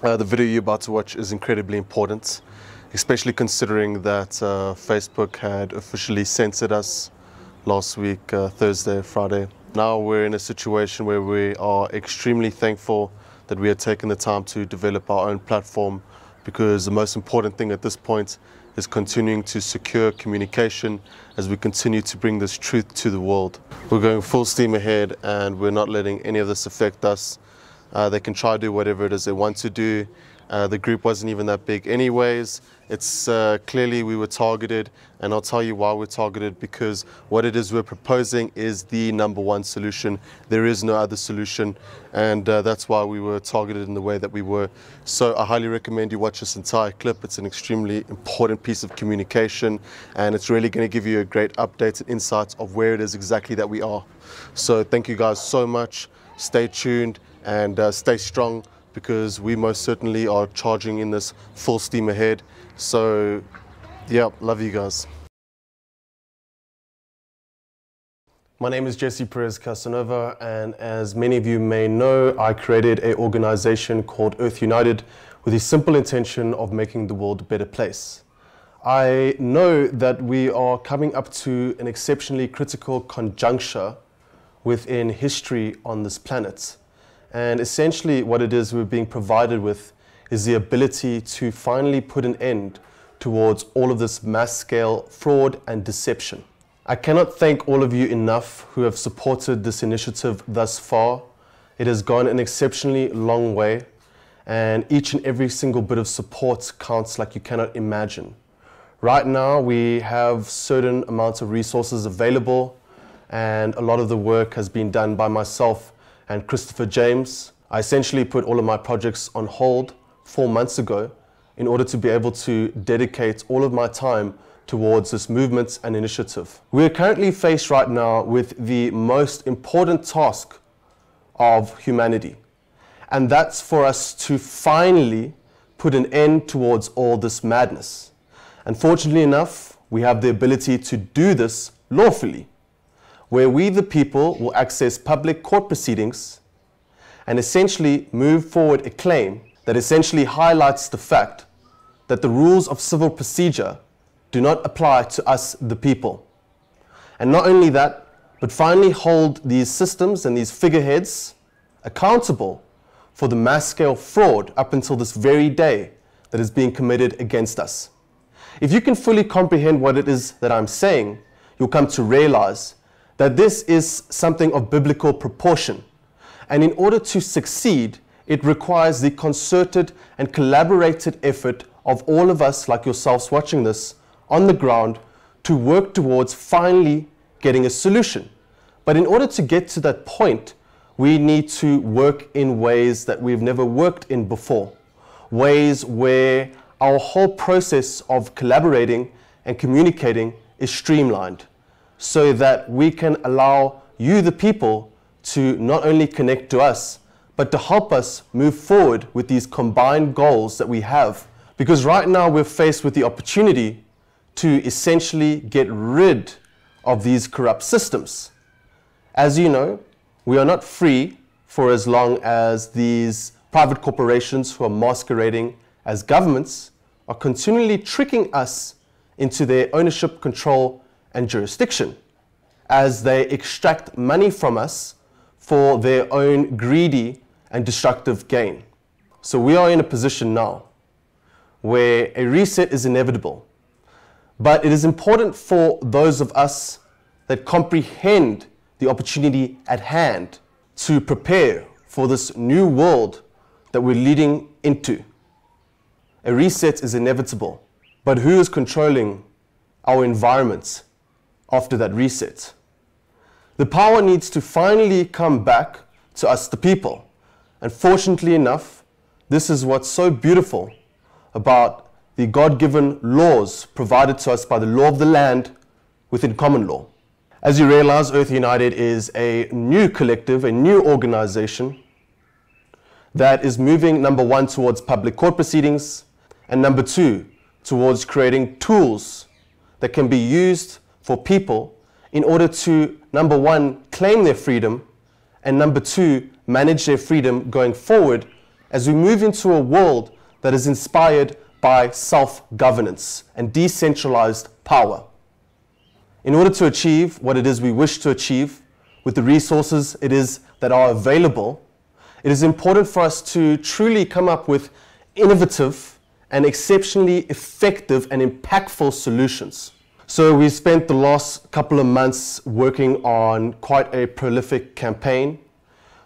Uh, the video you're about to watch is incredibly important, especially considering that uh, Facebook had officially censored us last week, uh, Thursday, Friday. Now we're in a situation where we are extremely thankful that we have taken the time to develop our own platform because the most important thing at this point is continuing to secure communication as we continue to bring this truth to the world. We're going full steam ahead and we're not letting any of this affect us. Uh, they can try to do whatever it is they want to do. Uh, the group wasn't even that big anyways. It's uh, clearly we were targeted and I'll tell you why we're targeted because what it is we're proposing is the number one solution. There is no other solution and uh, that's why we were targeted in the way that we were. So I highly recommend you watch this entire clip. It's an extremely important piece of communication and it's really going to give you a great update and insights of where it is exactly that we are. So thank you guys so much. Stay tuned and uh, stay strong because we most certainly are charging in this full steam ahead. So, yeah, love you guys. My name is Jesse Perez Casanova, and as many of you may know, I created an organization called Earth United with the simple intention of making the world a better place. I know that we are coming up to an exceptionally critical conjuncture within history on this planet. And essentially, what it is we're being provided with is the ability to finally put an end towards all of this mass scale fraud and deception. I cannot thank all of you enough who have supported this initiative thus far. It has gone an exceptionally long way, and each and every single bit of support counts like you cannot imagine. Right now, we have certain amounts of resources available, and a lot of the work has been done by myself and Christopher James. I essentially put all of my projects on hold four months ago in order to be able to dedicate all of my time towards this movement and initiative. We are currently faced right now with the most important task of humanity, and that's for us to finally put an end towards all this madness. Unfortunately enough, we have the ability to do this lawfully where we, the people, will access public court proceedings and essentially move forward a claim that essentially highlights the fact that the rules of civil procedure do not apply to us, the people. And not only that, but finally hold these systems and these figureheads accountable for the mass scale fraud up until this very day that is being committed against us. If you can fully comprehend what it is that I'm saying, you'll come to realize that this is something of biblical proportion. And in order to succeed, it requires the concerted and collaborated effort of all of us, like yourselves watching this, on the ground to work towards finally getting a solution. But in order to get to that point, we need to work in ways that we've never worked in before. Ways where our whole process of collaborating and communicating is streamlined so that we can allow you, the people, to not only connect to us, but to help us move forward with these combined goals that we have. Because right now we're faced with the opportunity to essentially get rid of these corrupt systems. As you know, we are not free for as long as these private corporations who are masquerading as governments are continually tricking us into their ownership, control, and jurisdiction as they extract money from us for their own greedy and destructive gain. So we are in a position now where a reset is inevitable. But it is important for those of us that comprehend the opportunity at hand to prepare for this new world that we're leading into. A reset is inevitable, but who is controlling our environments after that reset. The power needs to finally come back to us, the people. And fortunately enough, this is what's so beautiful about the God given laws provided to us by the law of the land within common law. As you realize, Earth United is a new collective, a new organization that is moving, number one, towards public court proceedings, and number two, towards creating tools that can be used for people in order to, number one, claim their freedom, and number two, manage their freedom going forward as we move into a world that is inspired by self governance and decentralized power. In order to achieve what it is we wish to achieve with the resources it is that are available, it is important for us to truly come up with innovative and exceptionally effective and impactful solutions. So we spent the last couple of months working on quite a prolific campaign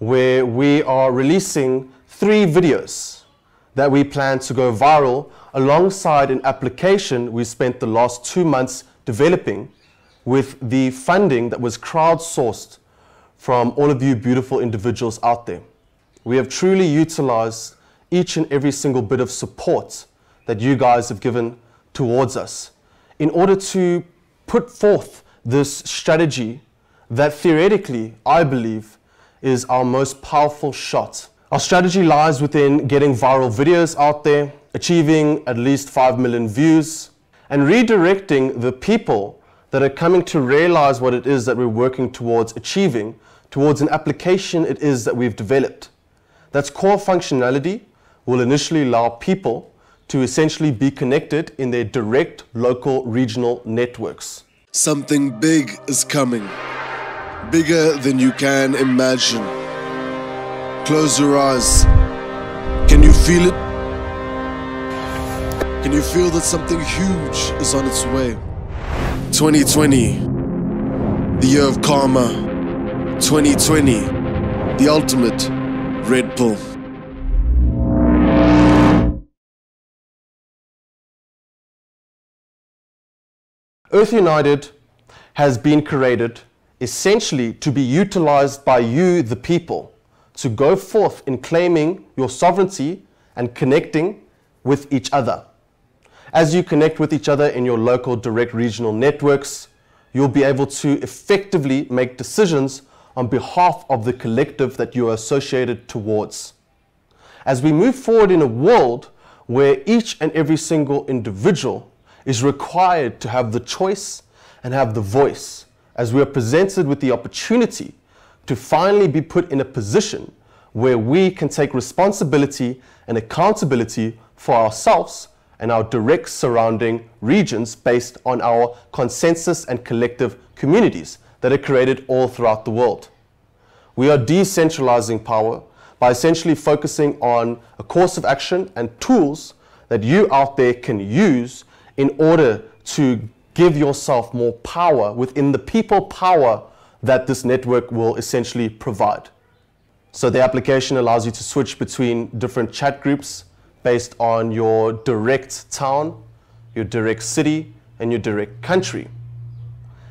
where we are releasing three videos that we plan to go viral alongside an application we spent the last two months developing with the funding that was crowdsourced from all of you beautiful individuals out there. We have truly utilized each and every single bit of support that you guys have given towards us in order to put forth this strategy that theoretically, I believe, is our most powerful shot. Our strategy lies within getting viral videos out there, achieving at least 5 million views, and redirecting the people that are coming to realize what it is that we're working towards achieving towards an application it is that we've developed. That's core functionality will initially allow people to essentially be connected in their direct local regional networks. Something big is coming, bigger than you can imagine. Close your eyes. Can you feel it? Can you feel that something huge is on its way? 2020, the year of karma. 2020, the ultimate Red Bull. Earth United has been created essentially to be utilized by you, the people, to go forth in claiming your sovereignty and connecting with each other. As you connect with each other in your local direct regional networks, you'll be able to effectively make decisions on behalf of the collective that you are associated towards. As we move forward in a world where each and every single individual is required to have the choice and have the voice, as we are presented with the opportunity to finally be put in a position where we can take responsibility and accountability for ourselves and our direct surrounding regions based on our consensus and collective communities that are created all throughout the world. We are decentralizing power by essentially focusing on a course of action and tools that you out there can use in order to give yourself more power within the people power that this network will essentially provide. So the application allows you to switch between different chat groups based on your direct town, your direct city, and your direct country,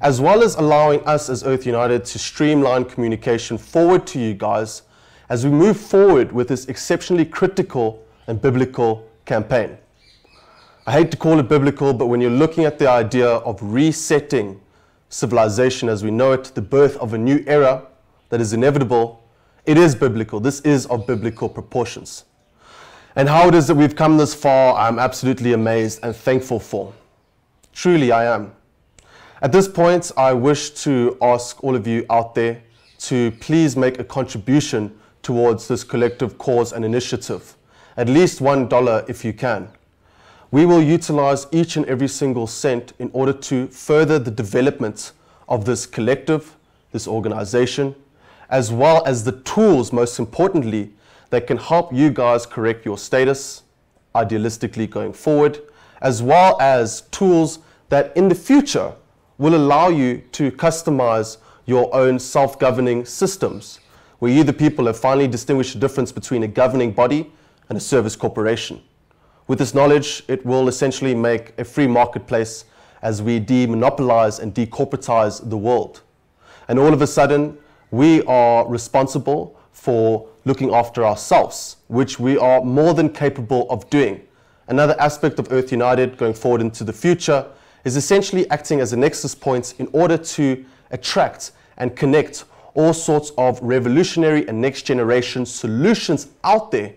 as well as allowing us as Earth United to streamline communication forward to you guys as we move forward with this exceptionally critical and biblical campaign. I hate to call it biblical, but when you're looking at the idea of resetting civilization as we know it, the birth of a new era that is inevitable, it is biblical. This is of biblical proportions. And how it is that we've come this far, I'm absolutely amazed and thankful for. Truly, I am. At this point, I wish to ask all of you out there to please make a contribution towards this collective cause and initiative. At least $1 if you can. We will utilize each and every single cent in order to further the development of this collective, this organization, as well as the tools, most importantly, that can help you guys correct your status idealistically going forward, as well as tools that in the future will allow you to customize your own self governing systems, where you, the people, have finally distinguished the difference between a governing body and a service corporation. With this knowledge, it will essentially make a free marketplace as we demonopolize and decorporatize the world. And all of a sudden, we are responsible for looking after ourselves, which we are more than capable of doing. Another aspect of Earth United going forward into the future is essentially acting as a nexus point in order to attract and connect all sorts of revolutionary and next generation solutions out there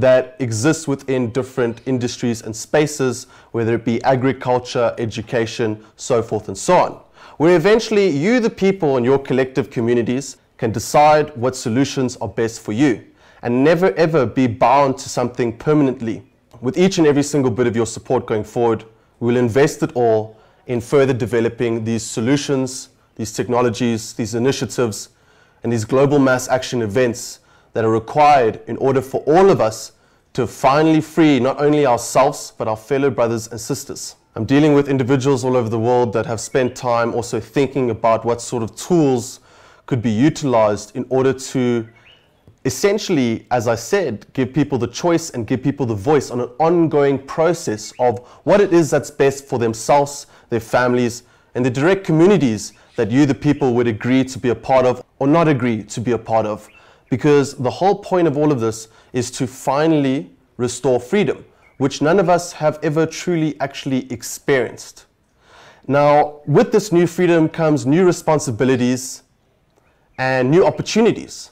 that exists within different industries and spaces, whether it be agriculture, education, so forth and so on. Where eventually you, the people, and your collective communities can decide what solutions are best for you. and never ever be bound to something permanently. With each and every single bit of your support going forward, we will invest it all in further developing these solutions, these technologies, these initiatives, and these global mass action events that are required in order for all of us to finally free not only ourselves but our fellow brothers and sisters. I'm dealing with individuals all over the world that have spent time also thinking about what sort of tools could be utilized in order to essentially, as I said, give people the choice and give people the voice on an ongoing process of what it is that's best for themselves, their families, and the direct communities that you, the people, would agree to be a part of or not agree to be a part of. Because the whole point of all of this is to finally restore freedom, which none of us have ever truly actually experienced. Now, with this new freedom comes new responsibilities and new opportunities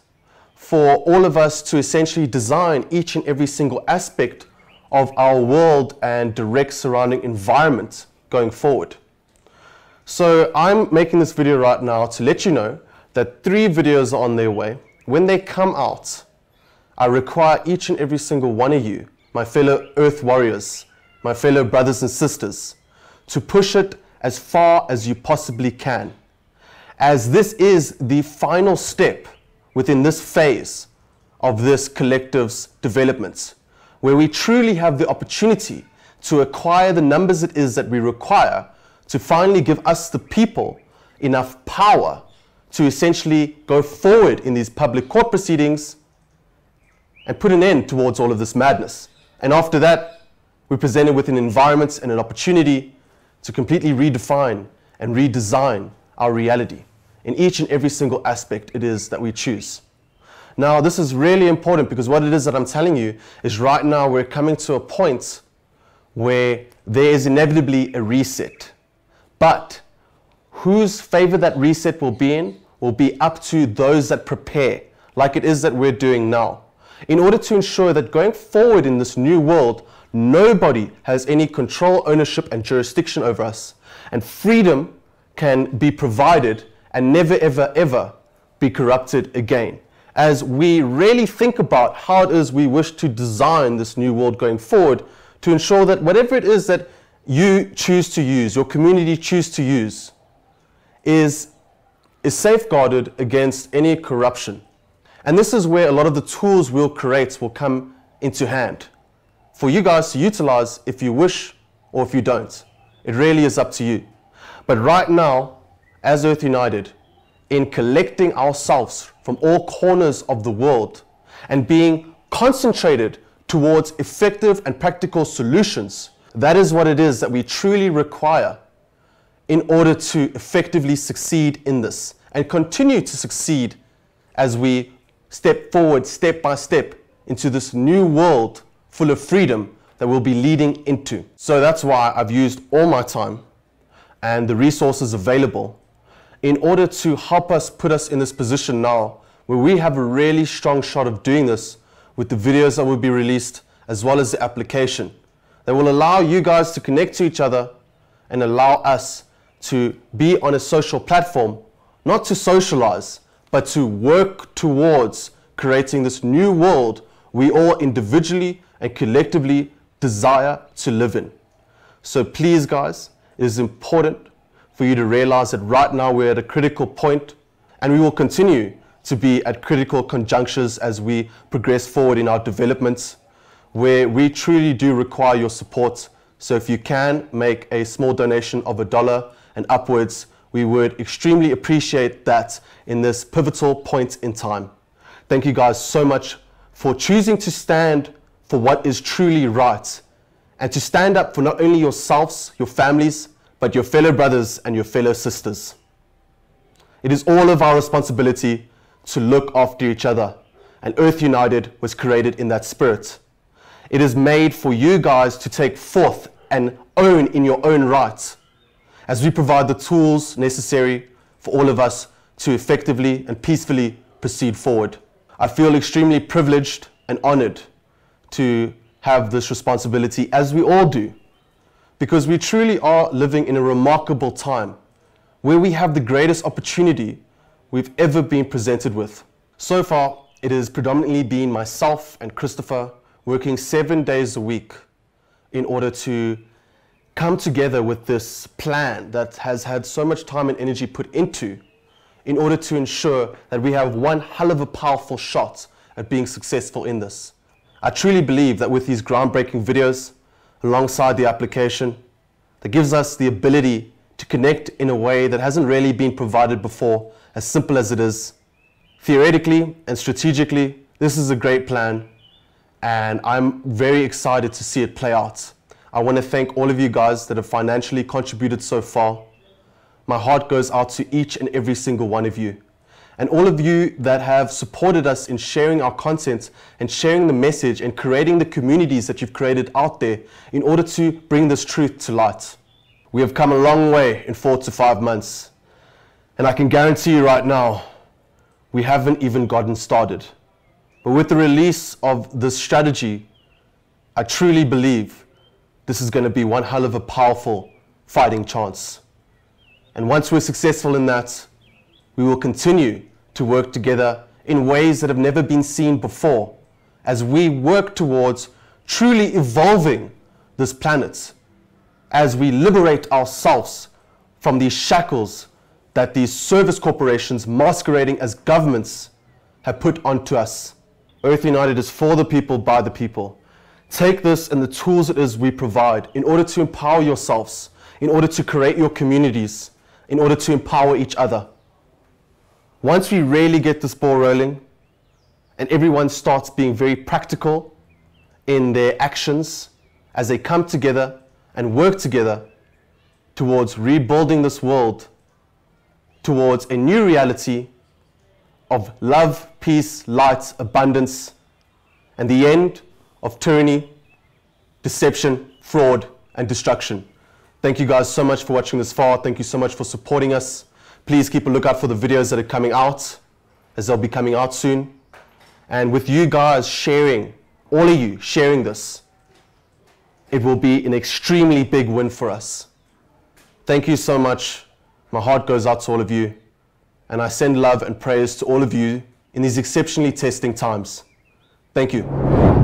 for all of us to essentially design each and every single aspect of our world and direct surrounding environment going forward. So I'm making this video right now to let you know that three videos are on their way. When they come out, I require each and every single one of you, my fellow Earth warriors, my fellow brothers and sisters, to push it as far as you possibly can. As this is the final step within this phase of this collective's development, where we truly have the opportunity to acquire the numbers it is that we require to finally give us, the people, enough power to essentially go forward in these public court proceedings and put an end towards all of this madness. And after that, we're presented with an environment and an opportunity to completely redefine and redesign our reality in each and every single aspect it is that we choose. Now, this is really important because what it is that I'm telling you is right now we're coming to a point where there is inevitably a reset. But whose favor that reset will be in will be up to those that prepare, like it is that we're doing now. In order to ensure that going forward in this new world, nobody has any control, ownership, and jurisdiction over us, and freedom can be provided and never, ever, ever be corrupted again. As we really think about how it is we wish to design this new world going forward to ensure that whatever it is that you choose to use, your community choose to use, is, is safeguarded against any corruption. And this is where a lot of the tools we'll create will come into hand for you guys to utilize if you wish or if you don't. It really is up to you. But right now, as Earth United, in collecting ourselves from all corners of the world and being concentrated towards effective and practical solutions that is what it is that we truly require in order to effectively succeed in this and continue to succeed as we step forward step by step into this new world full of freedom that we'll be leading into. So that's why I've used all my time and the resources available in order to help us put us in this position now where we have a really strong shot of doing this with the videos that will be released as well as the application that will allow you guys to connect to each other and allow us to be on a social platform, not to socialize, but to work towards creating this new world we all individually and collectively desire to live in. So please, guys, it is important for you to realize that right now we're at a critical point and we will continue to be at critical conjunctures as we progress forward in our developments where we truly do require your support. So if you can make a small donation of a dollar and upwards, we would extremely appreciate that in this pivotal point in time. Thank you guys so much for choosing to stand for what is truly right and to stand up for not only yourselves, your families, but your fellow brothers and your fellow sisters. It is all of our responsibility to look after each other, and Earth United was created in that spirit. It is made for you guys to take forth and own in your own right as we provide the tools necessary for all of us to effectively and peacefully proceed forward. I feel extremely privileged and honored to have this responsibility, as we all do, because we truly are living in a remarkable time where we have the greatest opportunity we've ever been presented with. So far, it has predominantly been myself and Christopher working seven days a week in order to come together with this plan that has had so much time and energy put into in order to ensure that we have one hell of a powerful shot at being successful in this. I truly believe that with these groundbreaking videos alongside the application that gives us the ability to connect in a way that hasn't really been provided before, as simple as it is. Theoretically and strategically, this is a great plan and I'm very excited to see it play out. I want to thank all of you guys that have financially contributed so far. My heart goes out to each and every single one of you. And all of you that have supported us in sharing our content and sharing the message and creating the communities that you've created out there in order to bring this truth to light. We have come a long way in four to five months. And I can guarantee you right now, we haven't even gotten started. But with the release of this strategy, I truly believe this is going to be one hell of a powerful fighting chance. And once we're successful in that, we will continue to work together in ways that have never been seen before as we work towards truly evolving this planet, as we liberate ourselves from these shackles that these service corporations masquerading as governments have put onto us. Earth United is for the people, by the people. Take this and the tools it is we provide in order to empower yourselves, in order to create your communities, in order to empower each other. Once we really get this ball rolling and everyone starts being very practical in their actions as they come together and work together towards rebuilding this world towards a new reality of love, peace, light, abundance, and the end of tyranny, deception, fraud, and destruction. Thank you guys so much for watching this far. Thank you so much for supporting us. Please keep a lookout for the videos that are coming out, as they'll be coming out soon. And with you guys sharing, all of you sharing this, it will be an extremely big win for us. Thank you so much. My heart goes out to all of you. And I send love and prayers to all of you in these exceptionally testing times. Thank you.